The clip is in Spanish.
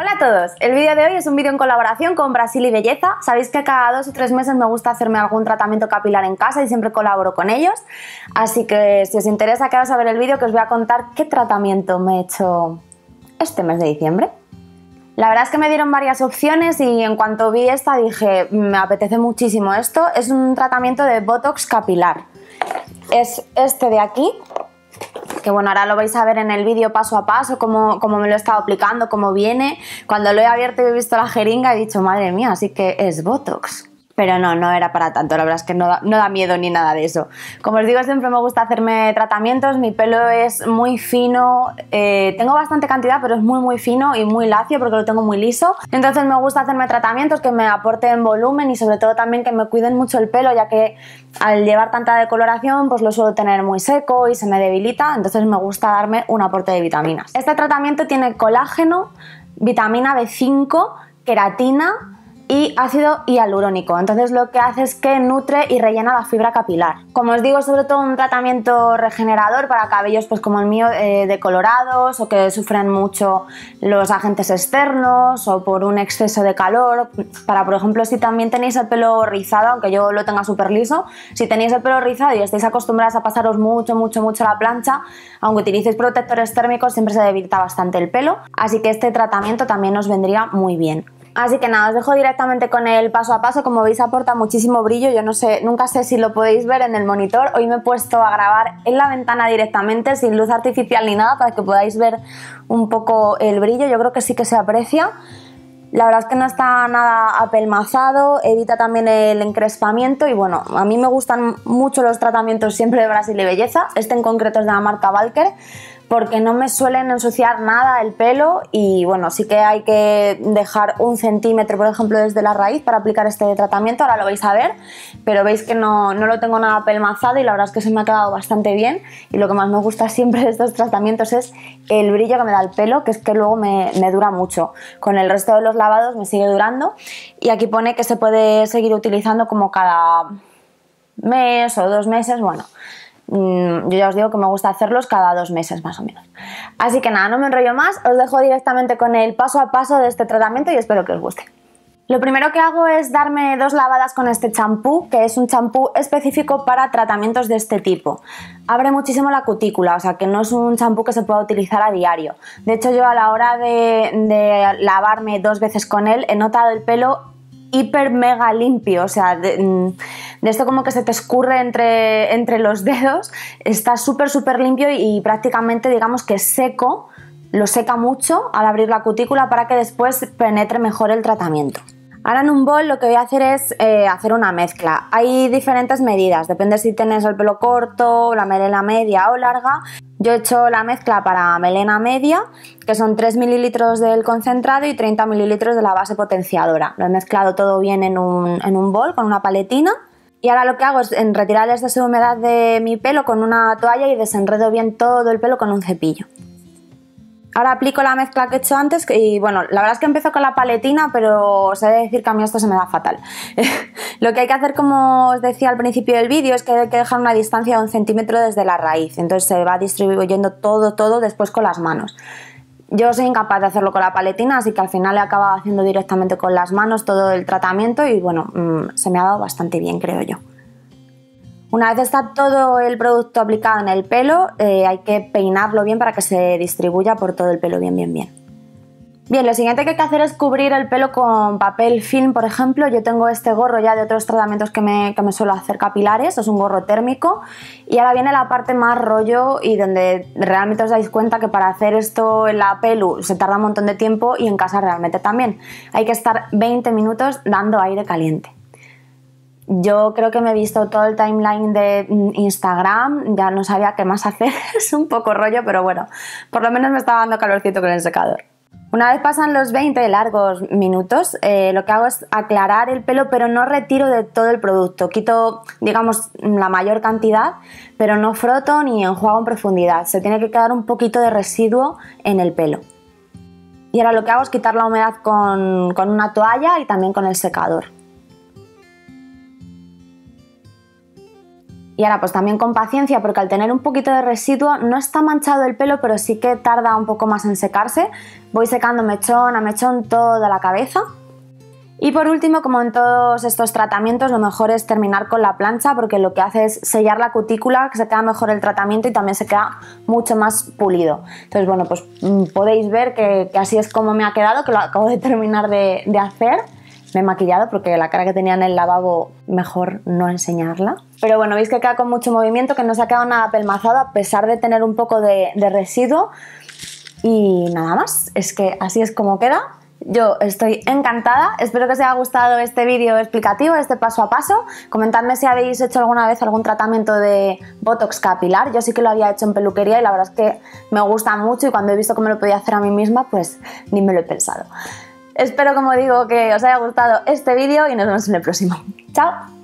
Hola a todos, el vídeo de hoy es un vídeo en colaboración con Brasil y Belleza. Sabéis que cada dos o tres meses me gusta hacerme algún tratamiento capilar en casa y siempre colaboro con ellos. Así que si os interesa quedaos a ver el vídeo que os voy a contar qué tratamiento me he hecho este mes de diciembre. La verdad es que me dieron varias opciones y en cuanto vi esta dije, me apetece muchísimo esto. Es un tratamiento de Botox capilar. Es este de aquí, bueno, ahora lo vais a ver en el vídeo paso a paso, cómo, cómo, me lo he estado aplicando, cómo viene. Cuando lo he abierto y he visto la jeringa he dicho, madre mía, así que es Botox. Pero no, no era para tanto, la verdad es que no da, no da, miedo ni nada de eso. Como os digo, siempre me gusta hacerme tratamientos, mi pelo es muy fino, eh, tengo bastante cantidad, pero es muy muy fino y muy lacio porque lo tengo muy liso. Entonces me gusta hacerme tratamientos que me aporten volumen y sobre todo también que me cuiden mucho el pelo, ya que al llevar tanta decoloración pues lo suelo tener muy seco y se me debilita, entonces me gusta darme un aporte de vitaminas. Este tratamiento tiene colágeno, vitamina B5, queratina, y ácido hialurónico. Entonces lo que hace es que nutre y rellena la fibra capilar. Como os digo, sobre todo un tratamiento regenerador para cabellos pues como el mío eh, decolorados o que sufren mucho los agentes externos o por un exceso de calor. Para por ejemplo si también tenéis el pelo rizado, aunque yo lo tenga súper liso, si tenéis el pelo rizado y estáis acostumbrados a pasaros mucho, mucho, mucho la plancha, aunque utilicéis protectores térmicos siempre se debilita bastante el pelo. Así que este tratamiento también os vendría muy bien. Así que nada, os dejo directamente con el paso a paso. Como veis aporta muchísimo brillo. Yo no sé, nunca sé si lo podéis ver en el monitor. Hoy me he puesto a grabar en la ventana directamente, sin luz artificial ni nada, para que podáis ver un poco el brillo. Yo creo que sí que se aprecia. La verdad es que no está nada apelmazado, evita también el encrespamiento y bueno, a mí me gustan mucho los tratamientos siempre de Brasil y Belleza. Este en concreto es de la marca Valker porque no me suelen ensuciar nada el pelo y bueno, sí que hay que dejar un centímetro, por ejemplo, desde la raíz para aplicar este tratamiento, ahora lo vais a ver, pero veis que no, no lo tengo nada pelmazado y la verdad es que se me ha quedado bastante bien y lo que más me gusta siempre de estos tratamientos es el brillo que me da el pelo, que es que luego me, me dura mucho. Con el resto de los lavados me sigue durando y aquí pone que se puede seguir utilizando como cada mes o dos meses, bueno, yo ya os digo que me gusta hacerlos cada dos meses más o menos. Así que nada, no me enrollo más, os dejo directamente con el paso a paso de este tratamiento y espero que os guste. Lo primero que hago es darme dos lavadas con este champú, que es un champú específico para tratamientos de este tipo. Abre muchísimo la cutícula, o sea que no es un champú que se pueda utilizar a diario. De hecho, yo a la hora de, de lavarme dos veces con él he notado el pelo hiper mega limpio, o sea, mm, de, esto como que se te escurre entre, entre los dedos, está súper súper limpio y, prácticamente digamos que seco, lo seca mucho al abrir la cutícula para que después penetre mejor el tratamiento. Ahora en un bol lo que voy a hacer es eh, hacer una mezcla. Hay diferentes medidas, depende si tienes el pelo corto, la melena media o larga. Yo he hecho la mezcla para melena media, que son 3 mililitros del concentrado y 30 mililitros de la base potenciadora. Lo he mezclado todo bien en un, en un bol con una paletina. Y ahora lo que hago es retirar el exceso de humedad de mi pelo con una toalla y desenredo bien todo el pelo con un cepillo. Ahora aplico la mezcla que he hecho antes y bueno, la verdad es que empiezo con la paletina, pero os he de decir que a mí esto se me da fatal. Lo que hay que hacer, como os decía al principio del vídeo, es que hay que dejar una distancia de un centímetro desde la raíz, entonces se va distribuyendo todo, todo después con las manos. Yo soy incapaz de hacerlo con la paletina, así que al final he acabado haciendo directamente con las manos todo el tratamiento y bueno, mm, se me ha dado bastante bien, creo yo. Una vez está todo el producto aplicado en el pelo, eh, hay que peinarlo bien para que se distribuya por todo el pelo bien, bien, bien. Bien, lo siguiente que hay que hacer es cubrir el pelo con papel film, por ejemplo. Yo tengo este gorro ya de otros tratamientos que me, que me suelo hacer capilares, es un gorro térmico. Y ahora viene la parte más rollo y donde realmente os dais cuenta que para hacer esto en la pelu se tarda un montón de tiempo y en casa realmente también. Hay que estar 20 minutos dando aire caliente. Yo creo que me he visto todo el timeline de Instagram, ya no sabía qué más hacer, es un poco rollo, pero bueno, por lo menos me estaba dando calorcito con el secador. Una vez pasan los 20 largos minutos, eh, lo que hago es aclarar el pelo, pero no retiro de todo el producto. Quito, digamos, la mayor cantidad, pero no froto ni enjuago en profundidad. Se tiene que quedar un poquito de residuo en el pelo. Y ahora lo que hago es quitar la humedad con una toalla y también con el secador. Y ahora pues también con paciencia porque al tener un poquito de residuo no está manchado el pelo pero sí que tarda un poco más en secarse. Voy secando mechón a mechón toda la cabeza. Y por último, como en todos estos tratamientos, lo mejor es terminar con la plancha porque lo que hace es sellar la cutícula, que se queda mejor el tratamiento y también se queda mucho más pulido. Entonces, bueno, pues mm, podéis ver que, así es como me ha quedado, que lo acabo de terminar de, hacer. Me he maquillado porque la cara que tenía en el lavabo mejor no enseñarla. Pero bueno, veis que queda con mucho movimiento, que no se ha quedado nada pelmazado a pesar de tener un poco de, residuo. Y nada más, es que así es como queda. Yo estoy encantada, espero que os haya gustado este vídeo explicativo, este paso a paso. Comentadme si habéis hecho alguna vez algún tratamiento de Botox capilar. Yo sí que lo había hecho en peluquería y la verdad es que me gusta mucho y cuando he visto me lo podía hacer a mí misma, pues ni me lo he pensado. Espero, como digo, que os haya gustado este vídeo y nos vemos en el próximo. ¡Chao!